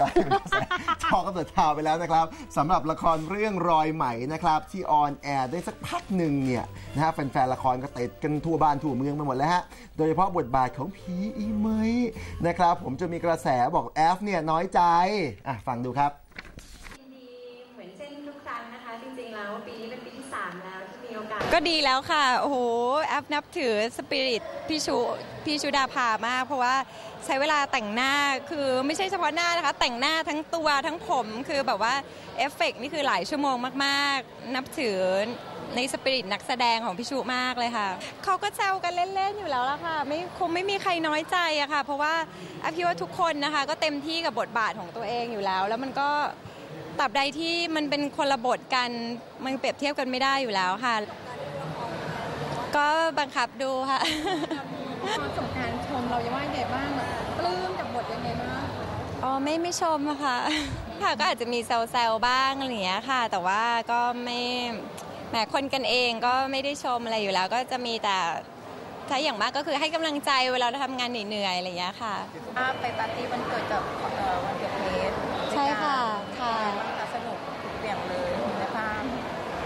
กลายเป็นกระแสชอกระเติดทาวไปแล้วนะครับสำหรับละครเรื่องรอยไหมนะครับ ที่ on air ได้สักพักหนึ่งเนี่ยนะฮะแฟนๆละครก็ติดกันทั่วบ้านทั่วเมืองไปหมดแล้วฮะโดยเฉพาะบทบาทของผีอีเม้ยนะครับ ผมจะมีกระแสบอกแอฟเนี่ยน้อยใจอะฟังดูครับยินดีเหมือนเช่นทุกครั้งนะคะ จริงๆแล้วปีนี้เป็นปีที่ 3 แล้ว มีโอกาสก็ดีแล้วค่ะ โอ้โหแอฟนับถือสปิริตพี่ชูพี่ชุดาภามาก เพราะว่าใช้เวลาแต่งหน้าคือไม่ใช่เฉพาะหน้านะคะ แต่งหน้าทั้งตัวทั้งผมคือแบบว่าเอฟเฟกต์นี่คือหลายชั่วโมงมาก ๆ นับถือในสปิริตนักแสดงของพี่ชูมากเลยค่ะ เขาก็แซวกันเล่น ๆ อยู่แล้วล่ะค่ะ ไม่คงไม่มีใครน้อยใจอะค่ะ เพราะว่าแอฟว่าทุกคนนะคะ ก็เต็มที่กับบทบาทของตัวเองอยู่แล้ว แล้วมันก็ ตราบใดที่มันเป็นคนละบทกันมันเปรียบเทียบกันไม่ได้อยู่แล้วค่ะ ก็บังคับดูค่ะความสงกรารชมเรายังว่าไงบ้างอะปลื้มกับบทยังไงบ้างอ๋อไม่ไม่ชมอะค่ะค่ะก็อาจจะมีแซวๆบ้างอะไรอย่างเงี้ยค่ะ แต่ว่าก็ไม่แหมคนกันเองก็ไม่ได้ชมอะไรอยู่แล้ว ก็จะมีแต่ถ้าอย่างมากก็คือให้กำลังใจเวลาเราทำงานเหนื่อยๆอะไรอย่างเงี้ยค่ะภาพไปปาร์ตี้วันเกิดกับเอ่อวันเกิดเพชรใช่ค่ะค่ะ สนุกเปลี่ยนเลยในภาพ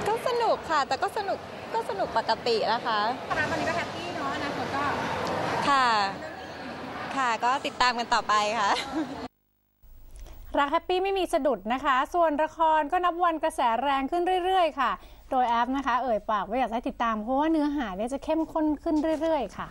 ก็สนุก ค่ะ แต่ก็สนุกก็สนุกปกตินะคะตอนนี้ก็ happy เนาะอนาคตก็ค่ะ ค่ะก็ติดตามกันต่อไปค่ะ รัก happy ไม่มีสะดุดนะคะ ส่วนละครก็นับวันกระแสแรงขึ้นเรื่อย ๆ ค่ะ โดยแอฟนะคะ เอ่ยปากว่าอยากให้ติดตามเพราะว่าเนื้อหาเนี่ยจะเข้มข้นขึ้นเรื่อย ๆ ค่ะ